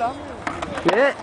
Yeah.